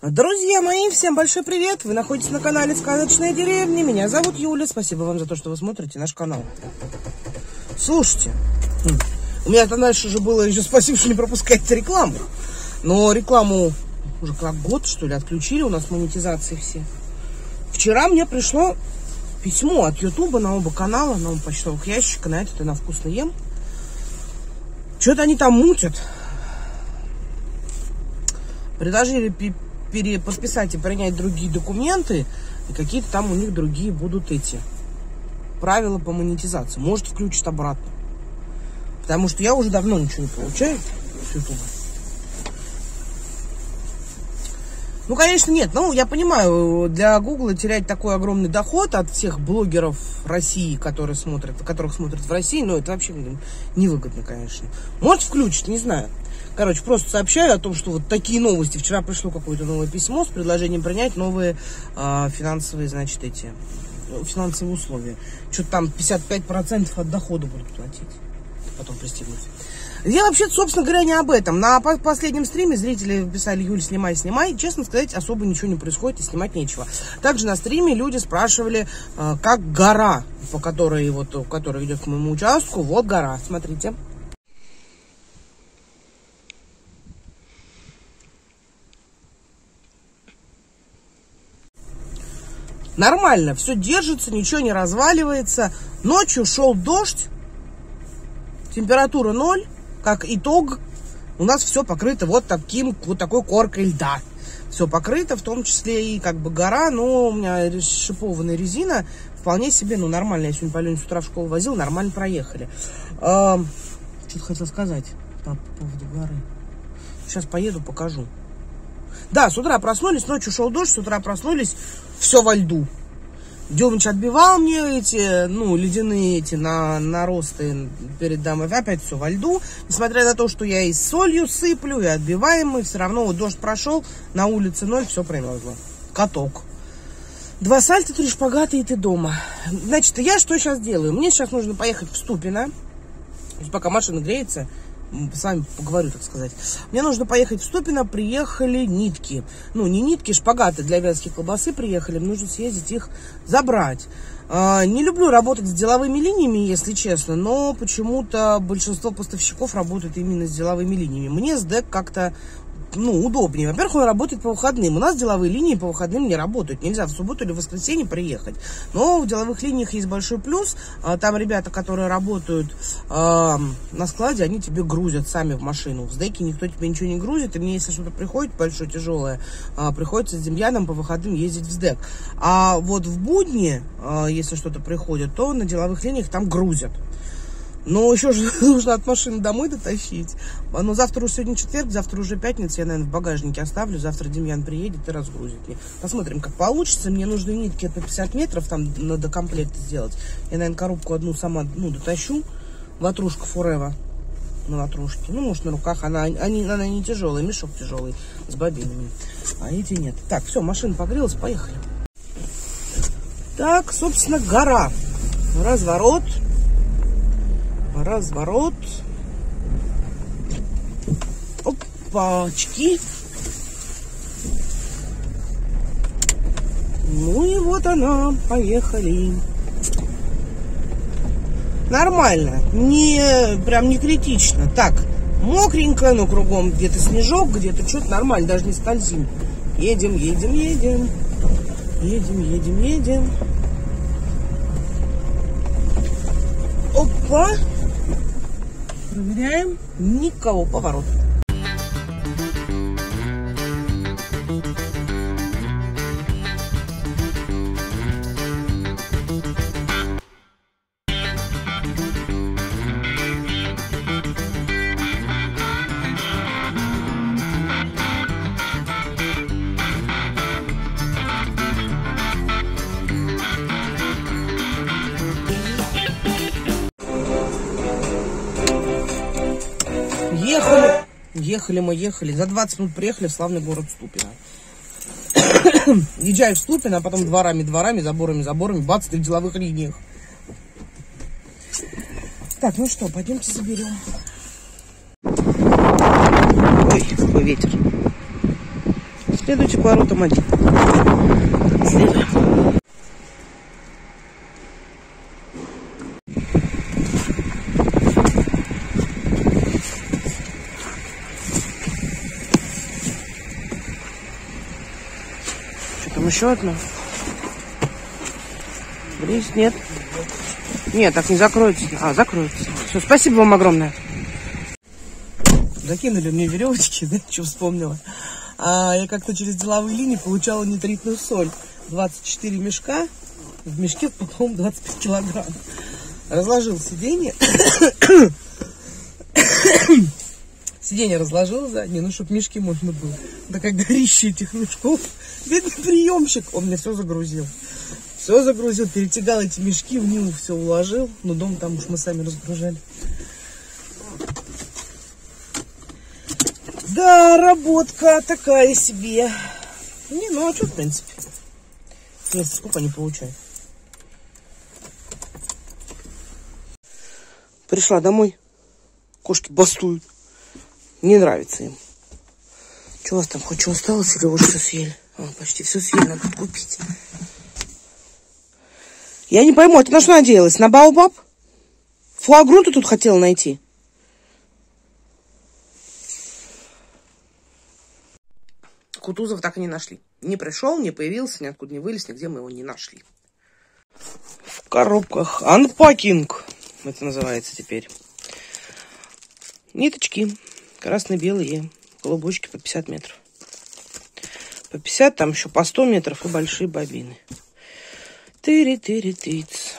Друзья мои, всем большой привет! Вы находитесь на канале Сказочная деревня. Меня зовут Юля. Спасибо вам за то, что вы смотрите наш канал. Слушайте, хм, у меня там дальше уже было еще спасибо, что не пропускаете рекламу. Но рекламу уже как год, что ли, отключили у нас монетизации все. Вчера мне пришло письмо от Ютуба на оба канала, на оба почтовых ящика, на этот и на вкусно ем. Что-то они там мутят. Предложили переподписать и принять другие документы, и какие-то там у них другие будут эти правила по монетизации. Может, включит обратно. Потому что я уже давно ничего не получаю с Ютуба. Ну, конечно, нет. Ну, я понимаю, для Гугла терять такой огромный доход от всех блогеров России, которые смотрят, которых смотрят в России, ну, это вообще невыгодно, конечно. Может, включить, не знаю. Короче, просто сообщаю о том, что вот такие новости. Вчера пришло какое-то новое письмо с предложением принять новые э, финансовые, значит, эти ну, финансовые условия. Что-то там 55% от дохода будут платить. Потом пристегнуть. Я вообще, собственно говоря, не об этом. На последнем стриме зрители писали, Юль, снимай, снимай. Честно сказать, особо ничего не происходит и снимать нечего. Также на стриме люди спрашивали, э, как гора, по которой, вот, которая ведет к моему участку. Вот гора, смотрите. Нормально, все держится, ничего не разваливается. Ночью шел дождь, температура ноль как итог, у нас все покрыто вот таким, вот такой коркой льда. Все покрыто, в том числе и как бы гора, но у меня шипованная резина вполне себе, ну, нормально. Я сегодня Поленю с утра в школу возил, нормально проехали. А, Что-то хотел сказать по поводу горы. Сейчас поеду, покажу. Да, с утра проснулись, ночью шел дождь, с утра проснулись, все во льду. Демыч отбивал мне эти, ну, ледяные эти на, наросты перед домой. Опять все во льду. Несмотря на то, что я и солью сыплю, и отбиваемый, все равно вот дождь прошел, на улице ноль, все промерзло. Каток. Два сальта, три шпагата, и ты дома. Значит, я что сейчас делаю? Мне сейчас нужно поехать в Ступино. Пока машина греется, с вами поговорю, так сказать. Мне нужно поехать в Ступино, приехали нитки. Ну, не нитки, шпагаты для вязки колбасы приехали, мне нужно съездить их забрать. А, не люблю работать с деловыми линиями, если честно, но почему-то большинство поставщиков работают именно с деловыми линиями. Мне СДЭК как-то ну, удобнее. Во-первых, он работает по выходным. У нас деловые линии по выходным не работают. Нельзя в субботу или в воскресенье приехать. Но в деловых линиях есть большой плюс. А, там ребята, которые работают э, на складе, они тебе грузят сами в машину. В сдеке никто тебе ничего не грузит. И мне, если что-то приходит большое, тяжелое, э, приходится с демьяном по выходным ездить в сдек. А вот в будни, э, если что-то приходит, то на деловых линиях там грузят. Но еще же нужно от машины домой дотащить. Но ну, завтра уже сегодня четверг, завтра уже пятница. Я, наверное, в багажнике оставлю. Завтра Демьян приедет и разгрузит мне. Посмотрим, как получится. Мне нужны нитки по 50 метров, там надо комплект сделать. Я, наверное, коробку одну сама ну, дотащу. Ватрушка Форева на ватрушке. Ну, может, на руках. Она, они, она не тяжелая, мешок тяжелый с бобинами. А эти нет. Так, все, машина погрелась, поехали. Так, собственно, гора. Разворот разворот. Опачки. Ну и вот она, поехали. Нормально, не прям не критично. Так, мокренько, но кругом где-то снежок, где-то что-то нормально, даже не скользим. Едем, едем, едем. Едем, едем, едем. Опа! Проверяем. Никого. Поворот. Ехали мы, ехали. За 20 минут приехали в славный город Ступино. Езжаю в Ступино, а потом дворами, дворами, заборами, заборами, бац, ты деловых линиях. Так, ну что, пойдемте заберем. Ой, какой ветер. Следуйте поворотом один. Следуем. Еще одна? Есть, нет? Нет, так не закроется. А, закроется. Все, спасибо вам огромное. Закинули мне веревочки, да, что вспомнила. А я как-то через деловые линии получала нитритную соль. 24 мешка. В мешке, по-моему, 25 килограмм. Разложил сиденье. Сиденье разложил заднее, ну, чтобы мешки можно было. Да как горище этих мешков. Бедный приемщик, он мне все загрузил. Все загрузил, перетягал эти мешки, в Ниву все уложил. Но дом там уж мы сами разгружали. Да, работка такая себе. Не, ну а что, в принципе. Если сколько они получают. Пришла домой. Кошки бастуют. Не нравится им. Что у вас там, хоть что осталось или уже все съели? А, почти все съели, надо купить. Я не пойму, это на что надеялась? На Баобаб? Фуагру ты тут хотела найти? Кутузов так и не нашли. Не пришел, не появился, ниоткуда не вылез, нигде мы его не нашли. В коробках. Анпакинг. Это называется теперь. Ниточки. Красные-белые. Голубочки по 50 метров. По 50, там еще по 100 метров и большие бобины. Тыри-тыри-тыц.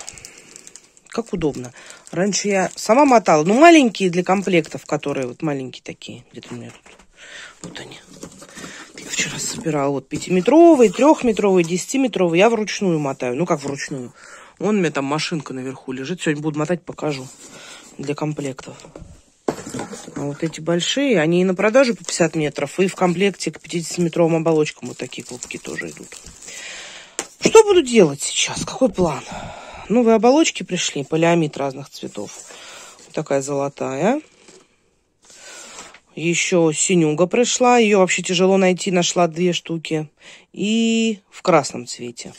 Как удобно. Раньше я сама мотала. Ну, маленькие для комплектов, которые вот маленькие такие. Где-то у меня тут. Вот они вчера собирала. Вот пятиметровый, трехметровый, десятиметровый. Я вручную мотаю. Ну, как вручную. Вон у меня там машинка наверху лежит. Сегодня буду мотать, покажу. Для комплектов. А вот эти большие, они и на продажу по 50 метров, и в комплекте к 50-метровым оболочкам вот такие клубки тоже идут. Что буду делать сейчас? Какой план? Новые оболочки пришли, полиамид разных цветов. Вот такая золотая. Еще синюга пришла. Ее вообще тяжело найти. Нашла две штуки. И в красном цвете.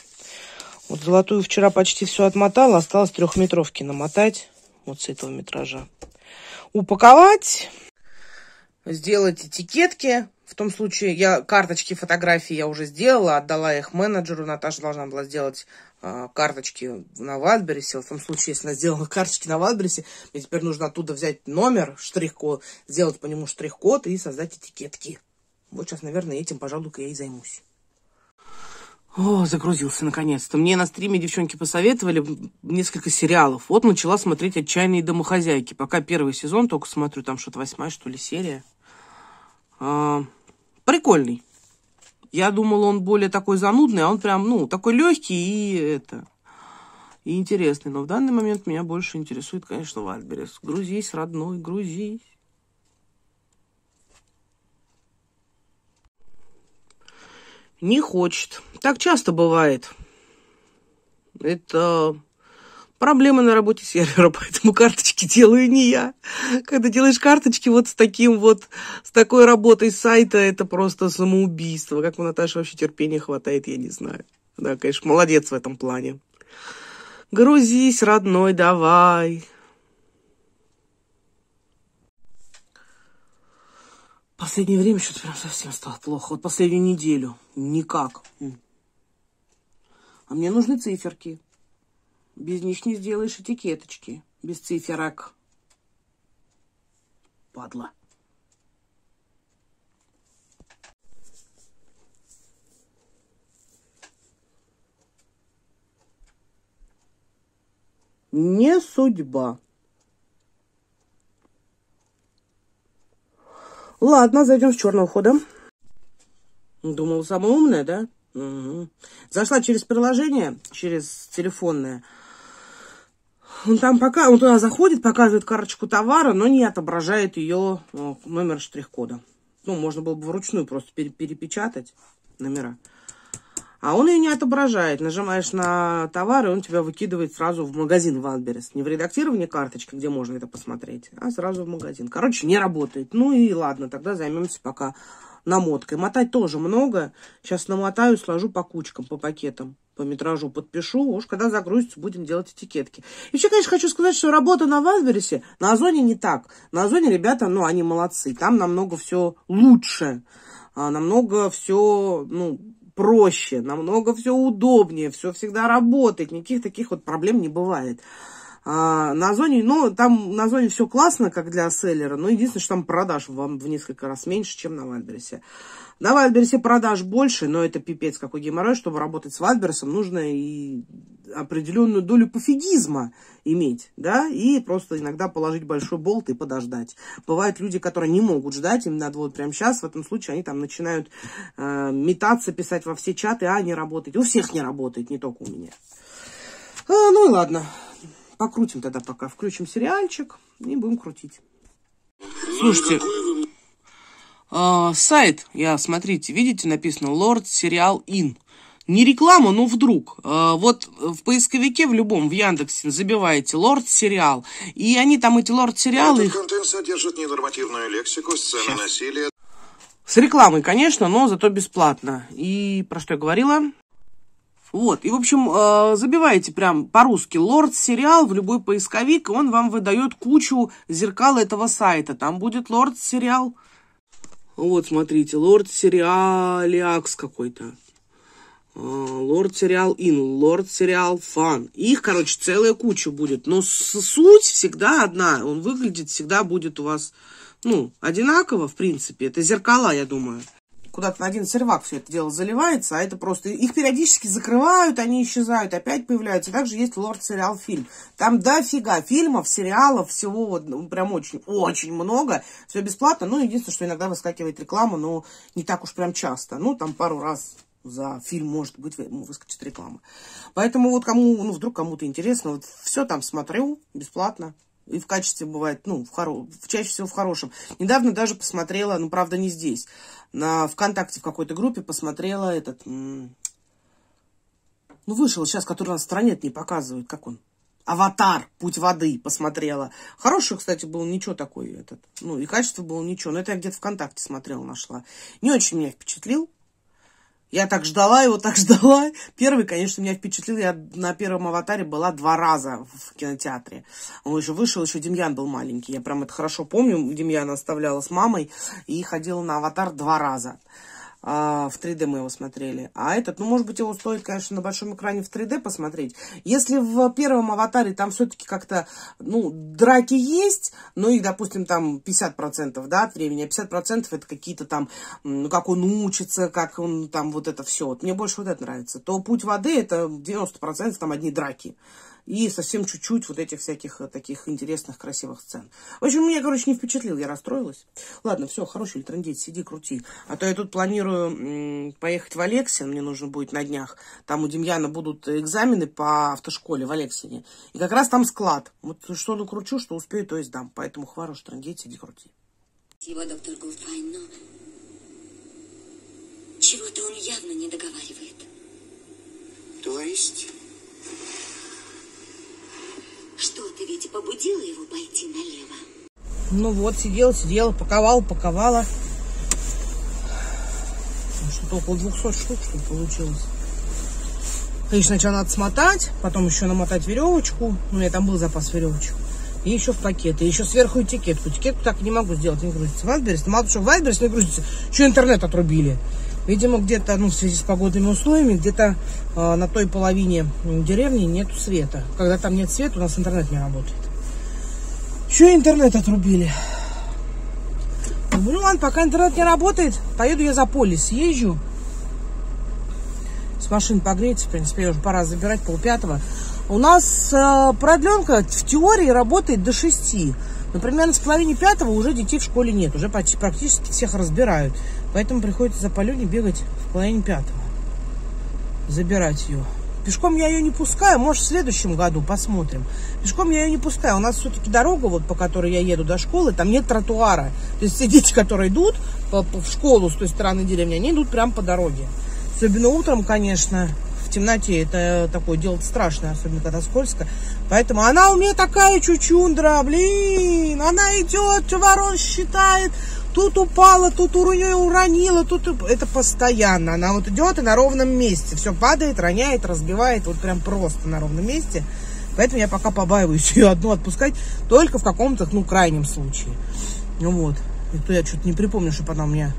Вот золотую вчера почти все отмотала. Осталось трехметровки намотать. Вот с этого метража. Упаковать. Сделать этикетки. В том случае, я карточки, фотографии я уже сделала, отдала их менеджеру. Наташа должна была сделать э, карточки на Вальбересе. В том случае, если она сделала карточки на Вальбересе, мне теперь нужно оттуда взять номер, штрих-код, сделать по нему штрих-код и создать этикетки. Вот сейчас, наверное, этим, пожалуй, я и займусь. О, загрузился наконец-то. Мне на стриме девчонки посоветовали несколько сериалов. Вот начала смотреть «Отчаянные домохозяйки». Пока первый сезон только смотрю, там что-то восьмая, что ли, серия. А, прикольный. Я думала, он более такой занудный, а он прям, ну, такой легкий и это, и интересный. Но в данный момент меня больше интересует, конечно, Вальберес. Грузись, родной, грузись. Не хочет. Так часто бывает. Это Проблемы на работе сервера, поэтому карточки делаю не я. Когда делаешь карточки вот с таким вот, с такой работой сайта, это просто самоубийство. Как у Наташи вообще терпения хватает, я не знаю. Да, конечно, молодец в этом плане. Грузись, родной, давай. Последнее время что-то прям совсем стало плохо. Вот последнюю неделю. Никак. А мне нужны циферки. Без них не сделаешь этикеточки. Без циферок. Падла. Не судьба. Ладно, зайдем с черного хода. Думал, самая умная, да? Угу. Зашла через приложение, через телефонное. Он там пока, он туда заходит, показывает карточку товара, но не отображает ее ну, номер штрих-кода. Ну, можно было бы вручную просто перепечатать номера. А он ее не отображает. Нажимаешь на товар, и он тебя выкидывает сразу в магазин Wildberries. Не в редактировании карточки, где можно это посмотреть, а сразу в магазин. Короче, не работает. Ну и ладно, тогда займемся пока намоткой. Мотать тоже много. Сейчас намотаю, сложу по кучкам, по пакетам по метражу подпишу, уж когда загрузится, будем делать этикетки. И еще, конечно, хочу сказать, что работа на Вазберисе, на Озоне не так. На Озоне ребята, ну, они молодцы, там намного все лучше, а, намного все, ну, проще, намного все удобнее, все всегда работает, никаких таких вот проблем не бывает. А, на зоне, ну, там на зоне все классно, как для селлера, но единственное, что там продаж вам в несколько раз меньше, чем на Вальбересе. На Вальбересе продаж больше, но это пипец какой геморрой, чтобы работать с Вальбересом, нужно и определенную долю пофигизма иметь, да, и просто иногда положить большой болт и подождать. Бывают люди, которые не могут ждать, им надо вот прямо сейчас, в этом случае они там начинают э, метаться, писать во все чаты, а не работает. У всех не работает, не только у меня. А, ну и ладно, покрутим тогда пока, включим сериальчик и будем крутить. Слушайте, э, сайт, я, смотрите, видите, написано Lord Serial In. Не реклама, но вдруг. Э, вот в поисковике в любом, в Яндексе забиваете «Лорд сериал», и они там, эти «Лорд сериалы». Этот контент содержит ненормативную лексику, сцены Сейчас. насилия. С рекламой, конечно, но зато бесплатно. И про что я говорила? Вот, и, в общем, э, забиваете прям по-русски «Лорд сериал» в любой поисковик, и он вам выдает кучу зеркал этого сайта. Там будет «Лорд сериал». Вот, смотрите, «Лорд сериалиакс» какой-то. Э, Лорд сериал Ин, Лорд сериал Фан. Их, короче, целая куча будет. Но суть всегда одна. Он выглядит всегда будет у вас, ну, одинаково, в принципе. Это зеркала, я думаю куда-то на один сервак все это дело заливается, а это просто... Их периодически закрывают, они исчезают, опять появляются. Также есть Лорд сериал фильм. Там дофига фильмов, сериалов, всего вот ну, прям очень, очень много. Все бесплатно. Ну, единственное, что иногда выскакивает реклама, но не так уж прям часто. Ну, там пару раз за фильм может быть выскочит реклама. Поэтому вот кому, ну, вдруг кому-то интересно, вот все там смотрю бесплатно. И в качестве бывает, ну, в хоро... чаще всего в хорошем. Недавно даже посмотрела, ну, правда, не здесь, на ВКонтакте в какой-то группе посмотрела этот... Ну, вышел сейчас, который у нас в стране не показывают, как он. Аватар, Путь воды, посмотрела. Хороший, кстати, был ничего такой этот. Ну, и качество было ничего. Но это я где-то ВКонтакте смотрела, нашла. Не очень меня впечатлил. Я так ждала его, так ждала. Первый, конечно, меня впечатлил. Я на первом аватаре была два раза в кинотеатре. Он еще вышел, еще Демьян был маленький. Я прям это хорошо помню. Демьяна оставляла с мамой и ходила на аватар два раза. А, в 3D мы его смотрели. А этот, ну, может быть, его стоит, конечно, на большом экране в 3D посмотреть. Если в первом аватаре там все-таки как-то, ну, драки есть, ну, и, допустим, там 50%, да, от времени, а 50% это какие-то там, ну, как он учится, как он там вот это все. Вот мне больше вот это нравится. То «Путь воды» это 90% там одни драки и совсем чуть-чуть вот этих всяких э, таких интересных, красивых сцен. В общем, меня, короче, не впечатлил, я расстроилась. Ладно, все, хороший трендеть, сиди, крути. А то я тут планирую поехать в Алексин, мне нужно будет на днях. Там у Демьяна будут экзамены по автошколе в Алексине. И как раз там склад. Вот что накручу, что успею, то и сдам. Поэтому хорош трендеть, сиди, крути. Его доктор Голдфайн, но чего-то он явно не договаривает. То есть что-то ведь побудило его пойти налево. Ну вот, сидела, сидела, паковала, паковала. Что-то около 200 штук, что получилось. Конечно, сначала надо смотать, потом еще намотать веревочку. Ну, у меня там был запас веревочек. И еще в пакет. И еще сверху этикетку. Этикетку так не могу сделать, не грузится. Вальберес, мало что Вальберес не грузится, еще интернет отрубили. Видимо, где-то, ну, в связи с погодными условиями, где-то э, на той половине деревни нету света. Когда там нет света, у нас интернет не работает. Еще интернет отрубили. Ну ладно, пока интернет не работает, поеду я за поле съезжу. С машин погреется, в принципе, уже пора забирать полпятого. У нас э, продленка в теории работает до шести. Но примерно с половине пятого уже детей в школе нет. Уже почти, практически всех разбирают. Поэтому приходится за Полюней бегать в половине пятого. Забирать ее. Пешком я ее не пускаю, может, в следующем году посмотрим. Пешком я ее не пускаю. У нас все-таки дорога, вот, по которой я еду до школы, там нет тротуара. То есть все дети, которые идут по, по, в школу с той стороны деревни, они идут прямо по дороге. Особенно утром, конечно, в темноте это такое дело страшное, особенно когда скользко. Поэтому она у меня такая чучундра, блин, она идет, ворон считает, Тут упала, тут уронила, тут это постоянно. Она вот идет и на ровном месте. Все падает, роняет, разбивает, вот прям просто на ровном месте. Поэтому я пока побаиваюсь ее одну отпускать, только в каком-то, ну, крайнем случае. Ну вот. И то я что-то не припомню, чтобы она у меня...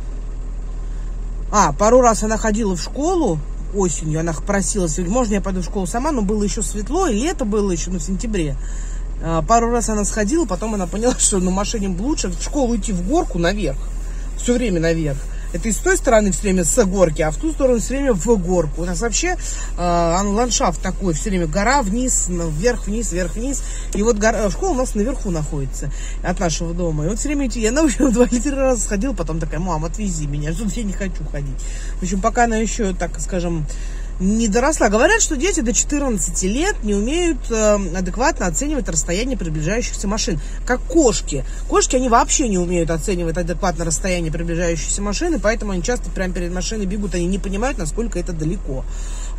А, пару раз она ходила в школу осенью, она просилась, можно я пойду в школу сама, но было еще светло, и лето было еще, ну, в сентябре. А, пару раз она сходила, потом она поняла, что на машине лучше в школу идти в горку наверх. Все время наверх. Это и с той стороны все время с горки, а в ту сторону все время в горку. У нас вообще э, ландшафт такой, все время гора вниз, вверх, вниз, вверх, вниз. И вот гора, школа у нас наверху находится от нашего дома. И вот все время идти. Я, на общем, два или три раза сходила, потом такая, мам, отвези меня, тут я не хочу ходить. В общем, пока она еще, так скажем, не доросла. Говорят, что дети до 14 лет не умеют э, адекватно оценивать расстояние приближающихся машин. Как кошки. Кошки, они вообще не умеют оценивать адекватно расстояние приближающихся машины, поэтому они часто прямо перед машиной бегут, они не понимают, насколько это далеко.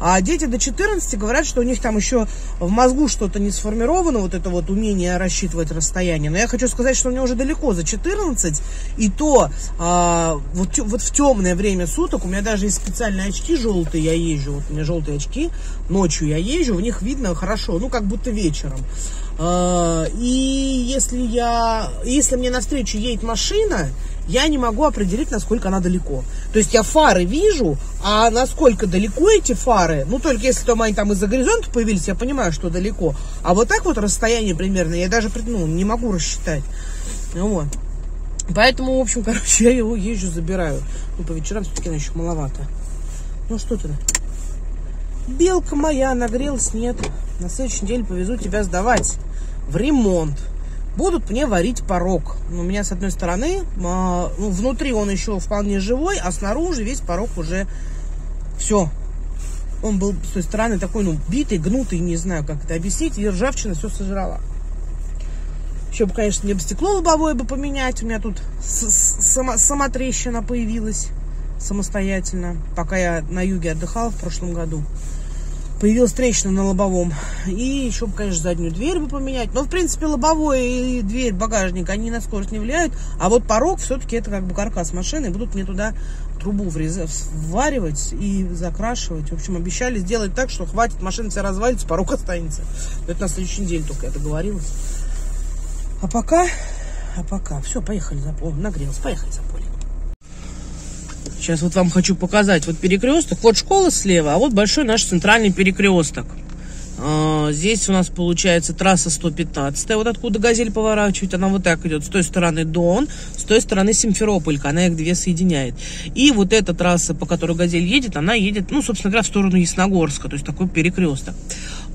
А дети до 14 говорят, что у них там еще в мозгу что-то не сформировано, вот это вот умение рассчитывать расстояние. Но я хочу сказать, что у меня уже далеко за 14, и то а, вот, вот в темное время суток, у меня даже есть специальные очки желтые, я езжу, вот у меня желтые очки, ночью я езжу, в них видно хорошо, ну как будто вечером. А, и если я, если мне навстречу едет машина, я не могу определить, насколько она далеко. То есть я фары вижу, а насколько далеко эти фары, ну, только если там они там из-за горизонта появились, я понимаю, что далеко. А вот так вот расстояние примерно я даже ну, не могу рассчитать. Ну, вот. Поэтому, в общем, короче, я его езжу, забираю. Ну, по вечерам все-таки еще маловато. Ну, что ты? Белка моя, нагрелась, нет. На следующей неделе повезу тебя сдавать в ремонт будут мне варить порог. У меня с одной стороны, а, ну, внутри он еще вполне живой, а снаружи весь порог уже все. Он был с той стороны такой, ну, битый, гнутый, не знаю, как это объяснить, и ржавчина все сожрала. Еще бы, конечно, мне бы стекло лобовое бы поменять. У меня тут сама, трещина появилась самостоятельно, пока я на юге отдыхала в прошлом году появилась трещина на лобовом. И еще, конечно, заднюю дверь бы поменять. Но, в принципе, лобовое и дверь, багажник, они на скорость не влияют. А вот порог все-таки это как бы каркас машины. Будут мне туда трубу врезать, вваривать и закрашивать. В общем, обещали сделать так, что хватит, машина вся развалится, порог останется. Это на следующей неделе только я договорилась. А пока, а пока, все, поехали за поле. Нагрелся, поехали за поле. Сейчас вот вам хочу показать. Вот перекресток. Вот школа слева, а вот большой наш центральный перекресток. А, здесь у нас получается трасса 115, вот откуда газель поворачивает, она вот так идет. С той стороны Дон, с той стороны Симферополька, она их две соединяет. И вот эта трасса, по которой газель едет, она едет, ну, собственно говоря, в сторону Ясногорска, то есть такой перекресток.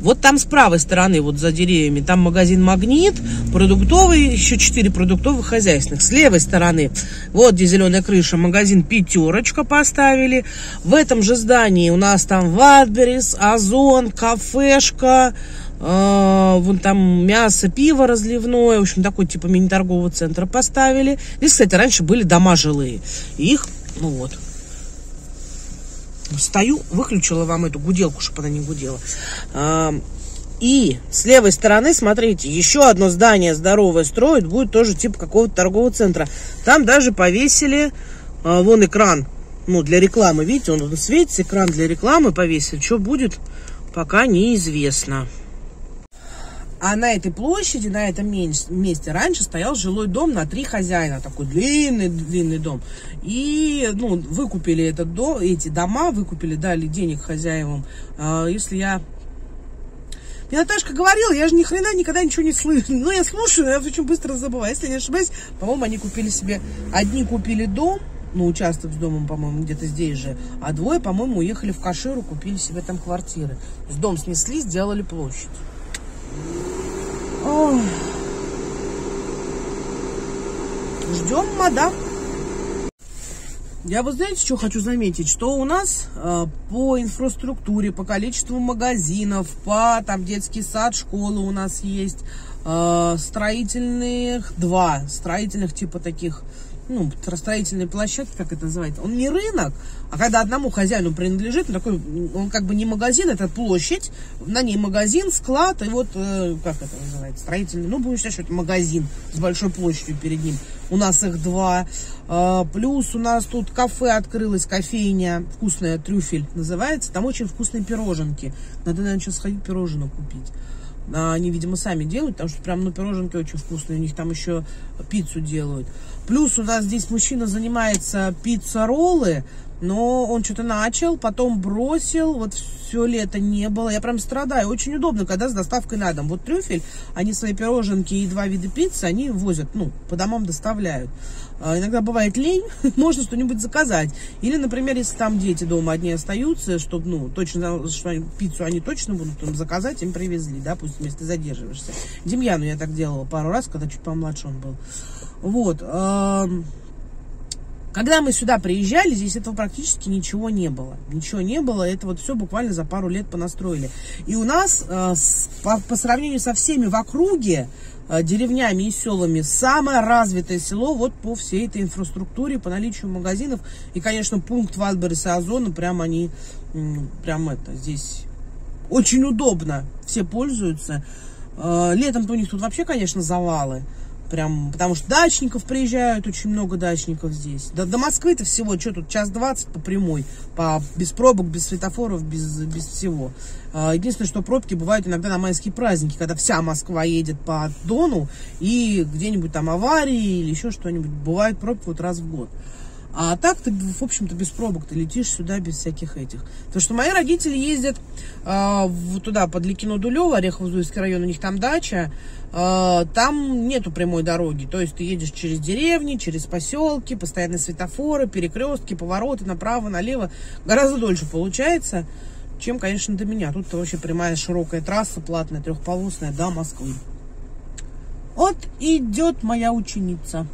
Вот там с правой стороны, вот за деревьями, там магазин «Магнит», продуктовый, еще четыре продуктовых хозяйственных. С левой стороны, вот где зеленая крыша, магазин «Пятерочка» поставили. В этом же здании у нас там Ватберис, Озон, кафешка, э, вон там мясо, пиво разливное, в общем, такой типа мини-торгового центра поставили. Здесь, кстати, раньше были дома жилые. Их, ну вот, Стою, выключила вам эту гуделку, чтобы она не гудела. И с левой стороны, смотрите, еще одно здание здоровое строят, будет тоже типа какого-то торгового центра. Там даже повесили а, вон экран, ну, для рекламы. Видите, он светится, экран для рекламы повесили. Что будет, пока неизвестно. А на этой площади, на этом месте раньше стоял жилой дом на три хозяина, такой длинный-длинный дом. И, ну, выкупили этот дом, эти дома, выкупили, дали денег хозяевам. А, если я... Мне Наташка говорила, я же ни хрена никогда ничего не слышу. Ну, я слушаю, но я очень быстро забываю. Если не ошибаюсь, по-моему, они купили себе... Одни купили дом, ну, участок с домом, по-моему, где-то здесь же. А двое, по-моему, уехали в Каширу, купили себе там квартиры. Дом снесли, сделали площадь. Ждем мода. Я вот знаете, что хочу заметить? Что у нас э, по инфраструктуре, по количеству магазинов, по там детский сад, школы у нас есть, э, строительных, два строительных типа таких ну, строительной площадки, как это называется, он не рынок, а когда одному хозяину принадлежит, он такой, он как бы не магазин, это площадь, на ней магазин, склад, и вот, э, как это называется, строительный, ну, будем считать, что это магазин с большой площадью перед ним. У нас их два. Э, плюс у нас тут кафе открылось, кофейня, вкусная, трюфель называется, там очень вкусные пироженки. Надо, наверное, сейчас сходить пироженок купить. А Они, видимо, сами делают, потому что прям, ну, пироженки очень вкусные. У них там еще пиццу делают. Плюс у нас здесь мужчина занимается пицца-роллы, но он что-то начал, потом бросил, вот все лето не было. Я прям страдаю. Очень удобно, когда с доставкой на дом. Вот трюфель, они свои пироженки и два вида пиццы, они возят, ну, по домам доставляют. А иногда бывает лень, можно что-нибудь заказать. Или, например, если там дети дома одни остаются, чтобы, ну, точно, что они, пиццу они точно будут там заказать, им привезли, да, пусть если задерживаешься. Демьяну я так делала пару раз, когда чуть помладше он был. Вот. Когда мы сюда приезжали, здесь этого практически ничего не было. Ничего не было, это вот все буквально за пару лет понастроили. И у нас с- по, сравнению со всеми в округе, э, деревнями и селами, самое развитое село вот по всей этой инфраструктуре, по наличию магазинов. И, конечно, пункт Вальберес и Озона, прям они, прям это, здесь очень удобно, все пользуются. Э, Летом-то у них тут вообще, конечно, завалы. Прям, потому что дачников приезжают, очень много дачников здесь. До, до Москвы-то всего, что тут, час двадцать по прямой, по, без пробок, без светофоров, без, без всего. А, Единственное, что пробки бывают иногда на майские праздники, когда вся Москва едет по Дону, и где-нибудь там аварии или еще что-нибудь. Бывает пробки вот раз в год. А так ты, в общем-то, без пробок, ты летишь сюда без всяких этих. Потому что мои родители ездят э, туда, под Ликино-Дулево, Орехово-Зуевский район, у них там дача. Э, там нету прямой дороги. То есть ты едешь через деревни, через поселки, постоянные светофоры, перекрестки, повороты направо, налево. Гораздо дольше получается, чем, конечно, до меня. Тут вообще прямая широкая трасса, платная, трехполосная, до Москвы. Вот идет моя ученица.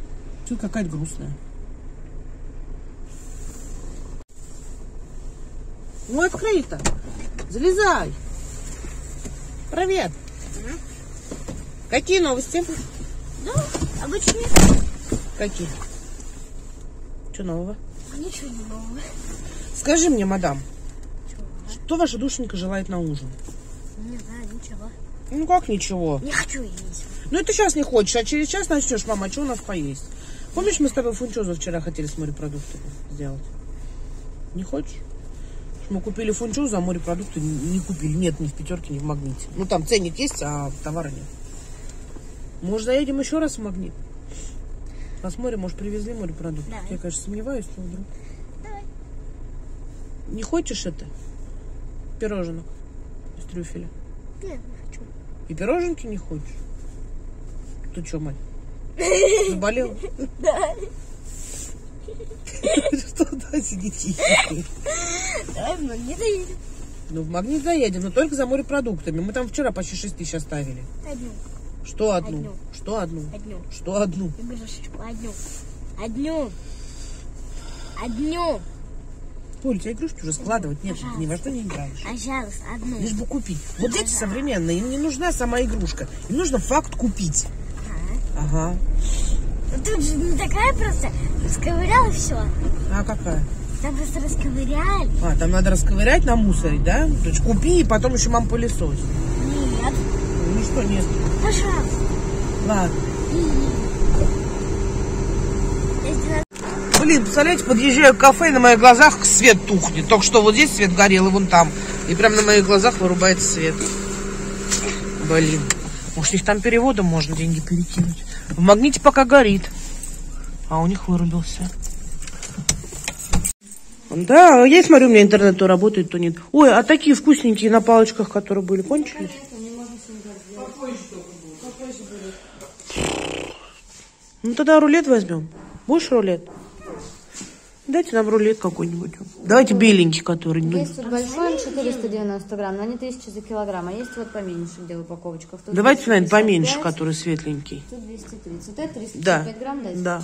Тут какая-то грустная. Ну, открыто. Залезай. Привет. Какие новости? Ну, обычные. Какие? Что нового? Ничего не нового. Скажи мне, мадам, что ваша душенька желает на ужин? Не знаю, ничего. Ну, как ничего? Не хочу есть. Ну, это сейчас не хочешь, а через час начнешь, мама, что у нас поесть? Помнишь, мы с тобой фунчозу вчера хотели с морепродуктами сделать? Не хочешь? Мы купили фунчозу, а морепродукты не купили. Нет, ни в пятерке, ни в магните. Ну, там ценник есть, а товара нет. Может, заедем еще раз в магнит? Посмотрим, может, привезли морепродукты. Давай. Я, конечно, сомневаюсь, но вдруг. Давай. Не хочешь это? Пироженок из трюфеля. Нет, не хочу. И пироженки не хочешь? Ты что, мать? Заболел? Да. Что, да, сиди тихо. Давай в магнит заедем. Ну, в магнит заедем, но только за морепродуктами. Мы там вчера почти 6 тысяч оставили. Одну. Что одну? Одну. Что одну? Одну. Что одну? Игрушечку. Одну. Одну. Одну. Поль, тебе игрушки уже складывать нет, ты ни во что не играешь. Пожалуйста, одну. Лишь бы купить. Вот дети современные, им не нужна сама игрушка. Им нужно факт купить. Ага. Ну, Тут же не такая просто. Расковырял и все. А какая? Там просто расковыряли. А, там надо расковырять, намусорить, да? То есть купи, и потом еще мам пылесос. Нет. Ну что, нет. Пожалуйста. Ладно. Блин, представляете, подъезжаю к кафе, и на моих глазах свет тухнет. Только что вот здесь свет горел, и вон там. И прям на моих глазах вырубается свет. Блин. Может, их там переводом можно деньги перекинуть. В магните пока горит. А у них вырубился. Да, я смотрю, у меня интернет то работает, то нет. Ой, а такие вкусненькие на палочках, которые были, кончились? Ну тогда рулет возьмем. Будешь рулет? Дайте нам рулет какой-нибудь. Давайте беленький, который. ну, Есть вот большой, он 490 грамм, но они 1000 за килограмм. А есть вот поменьше, где в упаковочках. Тут Давайте, наверное, 255, поменьше, который светленький. Тут 230. Это 355 Да. грамм дайте? Да.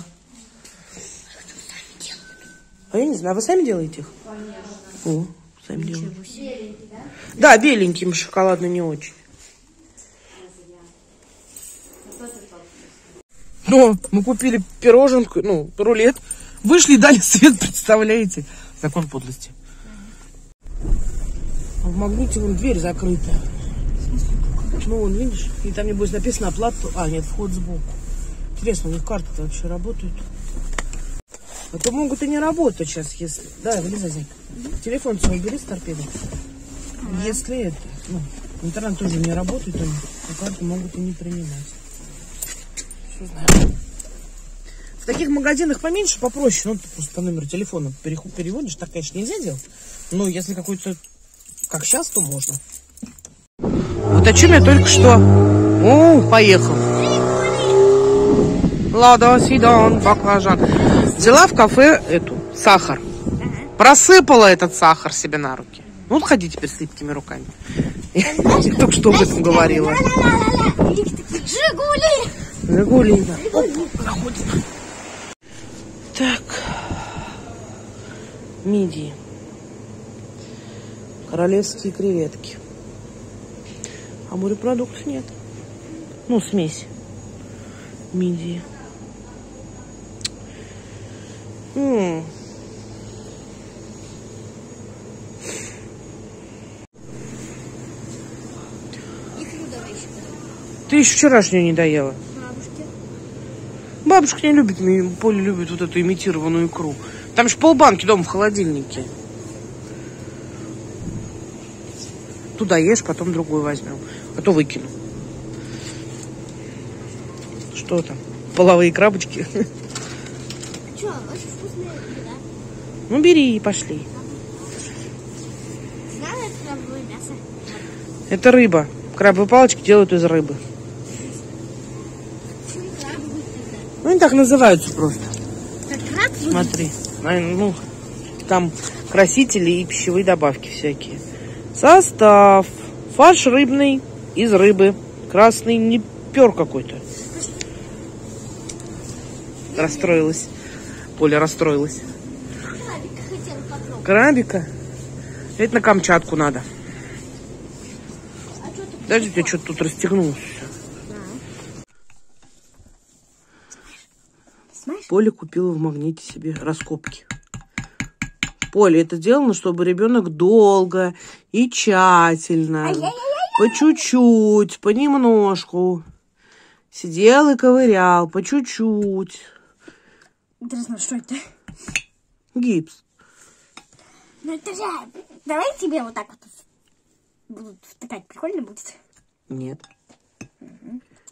А я не знаю, вы сами делаете их? О, сами делаете. Да, беленьким шоколадно не очень. смешно. Мы купили пироженку, ну, рулет. Вышли и дали свет, представляете? Закон подлости. А в магните вон дверь закрыта. Ну, вон, видишь? И там, небось, написано оплату. А, нет, вход сбоку. Интересно, у них карты вообще работают? А то могут и не работать сейчас, если... Да, вылезай, зайка. Телефон свой убери с торпеды. Если это... Ну, интернет тоже не работает, то то карты могут и не принимать. Все знаю. В таких магазинах поменьше, попроще. Ну, ты просто по номеру телефона переводишь. Так, конечно, нельзя делать. Но если какой-то... Как сейчас, то можно. Вот о чем я только что... О, поехал. Лада, сидан, баклажан. Взяла в кафе эту, сахар. Просыпала этот сахар себе на руки. Ну, вот ходи теперь с липкими руками. Я только что об этом говорила. Жигули! Жигули, да. Оп, заходим. Так. Мидии. Королевские креветки. А морепродуктов нет. Ну, смесь. Мидии. М. Ты еще вчерашнюю не доела. Бабушка не любит, Поля любит вот эту имитированную икру. Там же полбанки дома в холодильнике. Туда ешь, потом другую возьмем. А то выкину. Что там? Половые крабочки? Че, очень вкусная еда. Ну, бери и пошли. Это крабовое мясо? Это рыба. Крабовые палочки делают из рыбы. Почему краб будет тогда? Ну, они так называются просто. Как будет? Смотри. Ну, там красители и пищевые добавки всякие. Состав. Фарш рыбный из рыбы. Красный не пер какой-то. Расстроилась. Поля расстроилась. Крабика. Это на Камчатку надо. А Подожди, тебя что-то тут расстегнулось. Поля купила в магните себе раскопки. Поля, это сделано, чтобы ребенок долго и тщательно, по чуть-чуть, понемножку сидел и ковырял, по чуть-чуть. Интересно, что это? Гипс. Ну это же... Давай тебе вот так вот будут втыкать. Прикольно будет? Нет.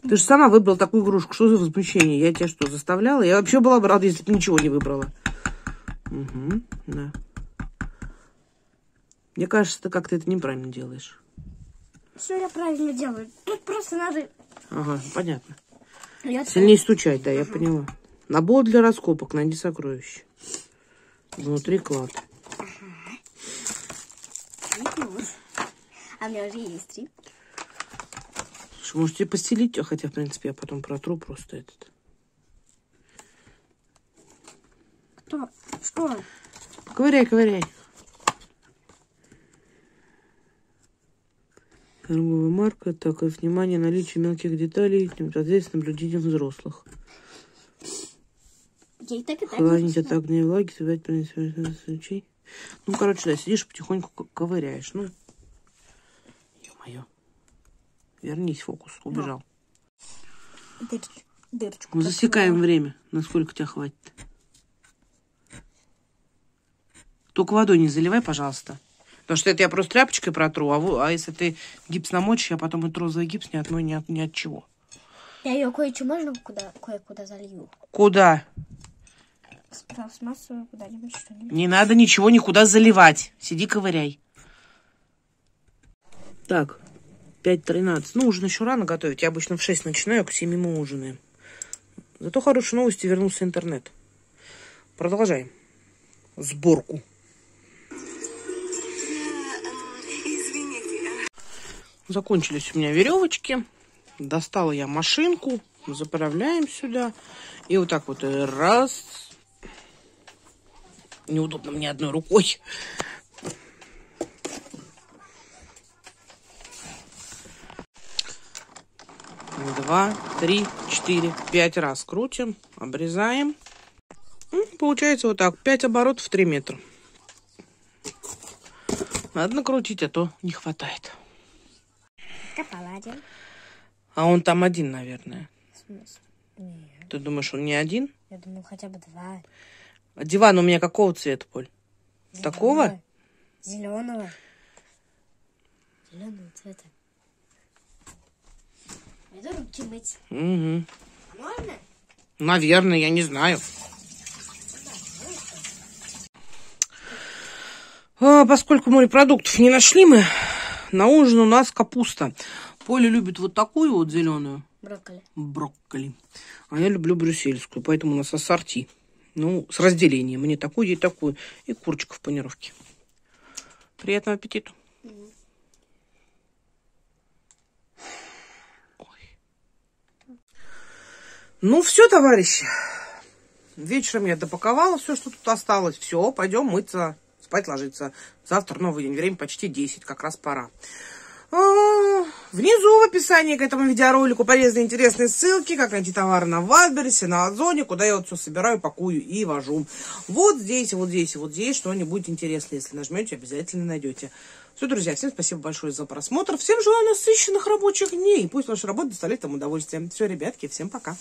Ты же сама выбрала такую игрушку. Что за возмущение? Я тебя что, заставляла? Я вообще была бы рада, если ты ничего не выбрала. Угу, да. Мне кажется, ты как-то это неправильно делаешь. Все я правильно делаю. Тут просто надо... Ага, понятно. Я Сильнее стучать, да, я поняла. Набор для раскопок, найди сокровище. Внутри клад. А у меня уже есть три. Слушай, можете постелить, хотя, в принципе, я потом протру просто этот. Кто? Что? Ковыряй, ковыряй. Торговая марка, так, и внимание, наличие мелких деталей, соответственно, наблюдением взрослых. Я и так и так. Написала. от огня и влаги, собирать принципиальных случай. Ну, короче, да, сидишь потихоньку ко- ковыряешь. Ну, ё-моё. Вернись, фокус, убежал. Дыр- Дырочку. Мы засекаем время, насколько тебя хватит. Только водой не заливай, пожалуйста. Потому что это я просто тряпочкой протру, а, а если ты гипс намочишь, я потом этот розовый гипс не отмою ни от, ни от чего. Я ее кое-что можно куда, кое-куда залью? Куда? С пластмассу куда-нибудь что-нибудь. Не надо ничего никуда заливать. Сиди, ковыряй. Так, 5.13. Ну, ужин еще рано готовить. Я обычно в 6 начинаю, к 7 мы ужинаем. Зато хорошие новости, вернулся интернет. Продолжаем. Сборку. Закончились у меня веревочки. Достала я машинку. Заправляем сюда. И вот так вот э, раз. Неудобно мне одной рукой. Два, три, четыре, пять раз крутим, обрезаем. Получается вот так, 5 оборотов 3 метра. Надо накрутить, а то не хватает. Копала один. А он там один, наверное. Нет, Ты думаешь, он не один? я думал хотя бы два. Диван у меня какого цвета, Поль? Такого? Зеленого. Зеленого цвета. Это руки мыть. Угу. Можно? Наверное, я не знаю. А, поскольку морепродуктов не нашли мы, на ужин у нас капуста. Поля любит вот такую вот зеленую, Брокколи. брокколи. А я люблю брюссельскую, поэтому у нас ассорти. Ну, с разделением. Мне такую, ей такую. И курочка в панировке. Приятного аппетита. Ну, все, товарищи. Вечером я допаковала все, что тут осталось. Все, пойдем мыться, спать ложиться. Завтра новый день, время почти 10, как раз пора. А, Внизу в описании к этому видеоролику полезные интересные ссылки, как найти товары на Ватберрисе, на Озоне, куда я вот все собираю, пакую и вожу. Вот здесь, вот здесь, вот здесь что-нибудь интересное. Если нажмете, обязательно найдете. Все, друзья, всем спасибо большое за просмотр. Всем желаю насыщенных рабочих дней. Пусть ваша работа доставляет вам удовольствие. Все, ребятки, всем пока.